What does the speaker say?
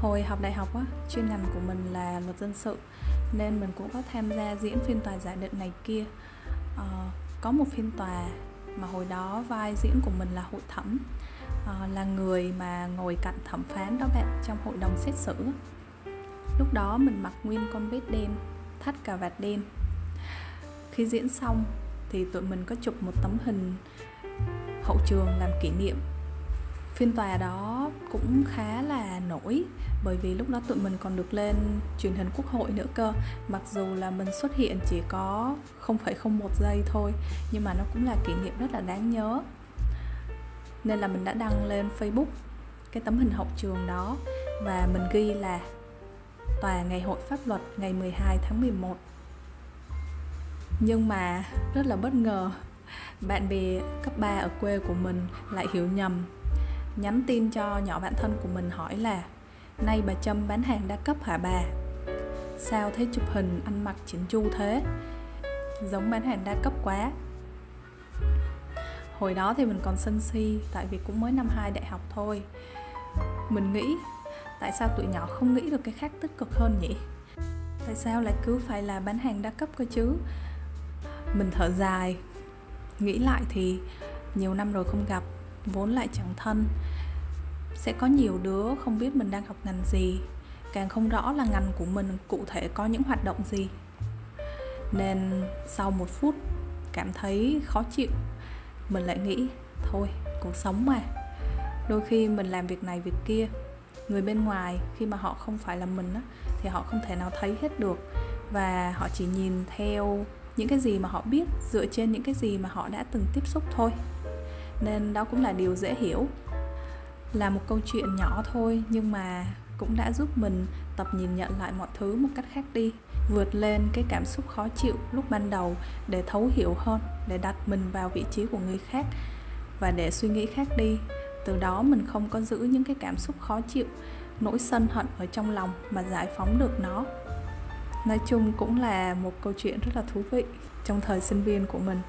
hồi học đại học á chuyên ngành của mình là luật dân sự nên mình cũng có tham gia diễn phiên tòa giải định này kia. À, có một phiên tòa mà hồi đó vai diễn của mình là hội thẩm à, là người mà ngồi cạnh thẩm phán đó bạn trong hội đồng xét xử. Lúc đó mình mặc nguyên con vest đen thắt cà vạt đen. Khi diễn xong thì tụi mình có chụp một tấm hình hậu trường làm kỷ niệm phiên tòa đó cũng khá là nổi bởi vì lúc đó tụi mình còn được lên truyền hình quốc hội nữa cơ. Mặc dù là mình xuất hiện chỉ có 0,01 giây thôi nhưng mà nó cũng là kỷ niệm rất là đáng nhớ. Nên là mình đã đăng lên facebook cái tấm hình hậu trường đó và mình ghi là tòa ngày hội pháp luật ngày 12 tháng 11 nhưng mà rất là bất ngờ bạn bè cấp 3 ở quê của mình lại hiểu nhầm nhắn tin cho nhỏ bạn thân của mình hỏi là, nay bà Trâm bán hàng đa cấp hả bà? Sao thấy chụp hình, ăn mặc chỉnh chu thế? Giống bán hàng đa cấp quá. Hồi đó thì mình còn sân si, tại vì cũng mới năm 2 đại học thôi. Mình nghĩ, tại sao tụi nhỏ không nghĩ được cái khác tích cực hơn nhỉ? Tại sao lại cứ phải là bán hàng đa cấp cơ chứ? Mình thở dài. Nghĩ lại thì, nhiều năm rồi không gặp vốn lại chẳng thân. Sẽ có nhiều đứa không biết mình đang học ngành gì càng không rõ là ngành của mình cụ thể có những hoạt động gì. Nên sau một phút cảm thấy khó chịu mình lại nghĩ thôi cuộc sống mà. Đôi khi mình làm việc này việc kia. Người bên ngoài khi mà họ không phải là mình á, thì họ không thể nào thấy hết được. Và họ chỉ nhìn theo những cái gì mà họ biết dựa trên những cái gì mà họ đã từng tiếp xúc thôi nên đó cũng là điều dễ hiểu. Là một câu chuyện nhỏ thôi, nhưng mà cũng đã giúp mình tập nhìn nhận lại mọi thứ một cách khác đi, vượt lên cái cảm xúc khó chịu lúc ban đầu để thấu hiểu hơn, để đặt mình vào vị trí của người khác và để suy nghĩ khác đi. Từ đó mình không có giữ những cái cảm xúc khó chịu, nỗi sân hận ở trong lòng mà giải phóng được nó. Nói chung cũng là một câu chuyện rất là thú vị trong thời sinh viên của mình.